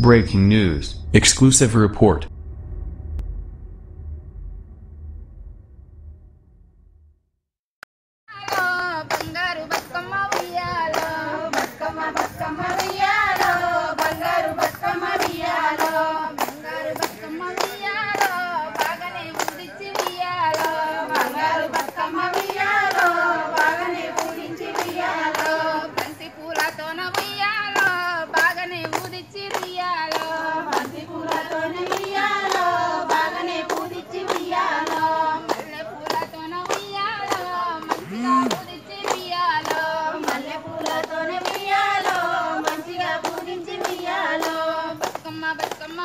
Breaking news. Exclusive report. Bathukamma